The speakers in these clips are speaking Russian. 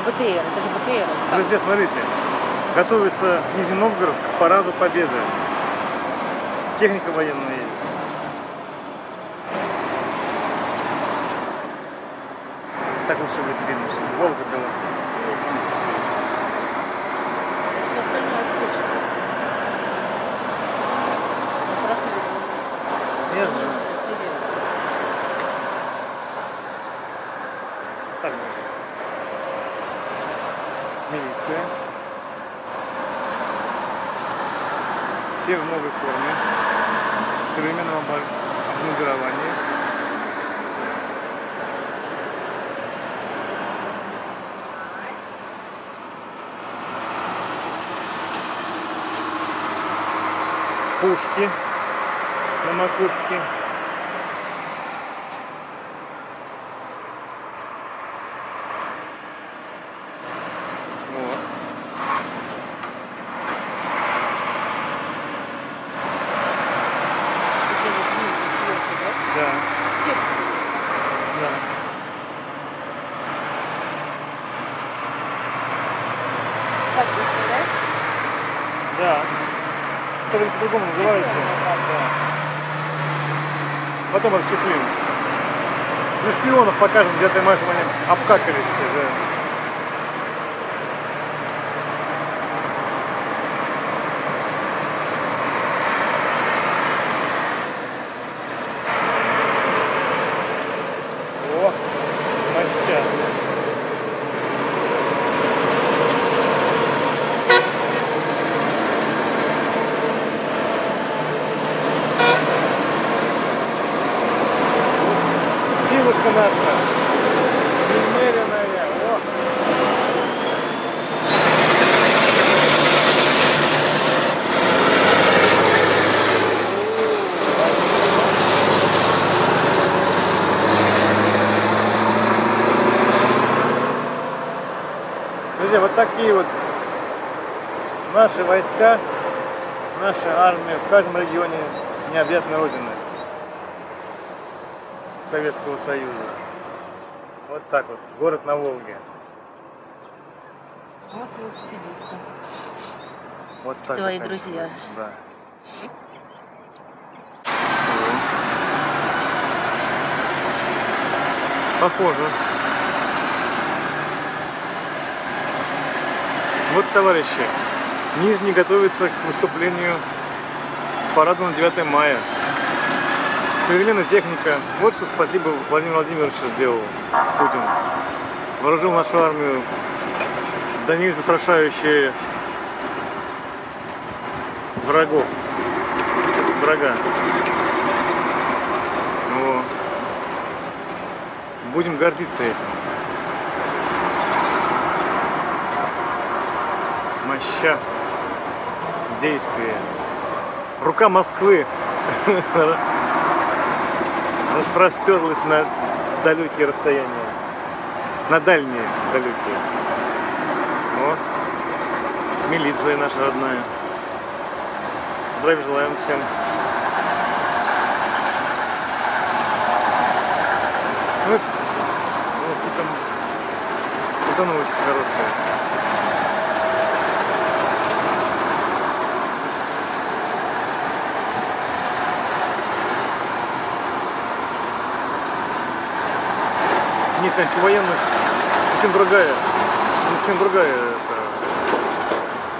БТР, это же БТР. там. Друзья, смотрите, готовится Нижний Новгород к параду Победы. Техника военная едет. Так все будет видно, что Волга была. Знаю. Интересно. Так. Милиция. Все в новой форме. В современном обмундировании. Пушки на макушке. Вот. Такие вот люди сверху, да? Да, Техника. да. Катюша, да? Да. Это по-другому называется. Потом расщеплим. Для шпионов покажем, где ты можешь, они обкакались да. О, моща. Силушка наша. Немеренная. О. Друзья, вот такие вот наши войска, наша армия в каждом регионе необъятной Родины. Советского Союза. Вот так вот, город на Волге. Вот велосипедисты. Вот так Твои друзья. Да. Похоже. Вот, товарищи, Нижний готовится к выступлению на 9 мая. Современная техника. Вот что спасибо Владимиру Владимировичу сделал Путин. Вооружил нашу армию до них застрашающие врагов. Врага. Но будем гордиться этим. Моща. Действие. Рука Москвы распростерлась на далекие расстояния. На дальние далекие. О, милиция наша родная. Здравия желаем всем. Ну, ну тут там установочка хорошая. Нет, антивоенных совсем другая, совсем другая это,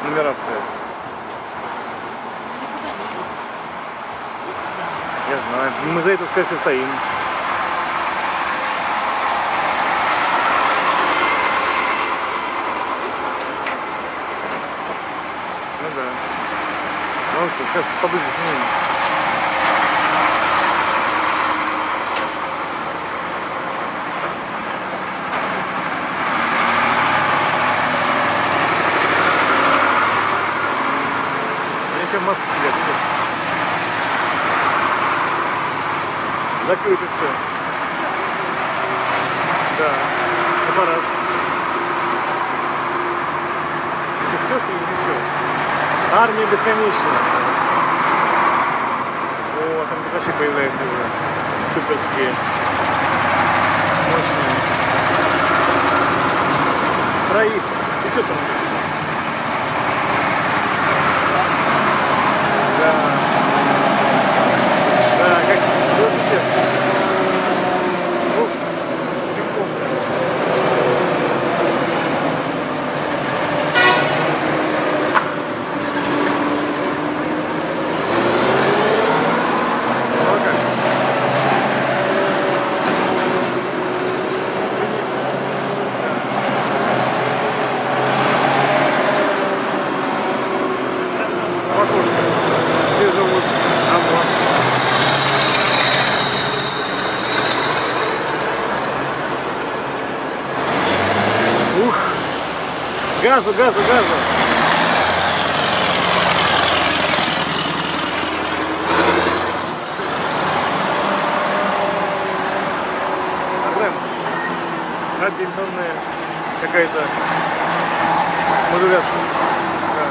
нумерация. Я знаю. Мы за это, кстати, стоим. Ну да. Ну что, сейчас поближе снимем. Закрыто все. Да, аппарат. Это все, что ли, все? Армия бесконечна. О, там вообще появляются уже суперские. Мощные. Троих. И что там? Газу, газу, газу! Одинная какая-то модуляция. Да.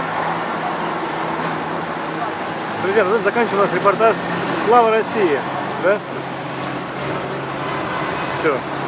Друзья, ну, заканчиваем наш репортаж. Слава России! Да? Все.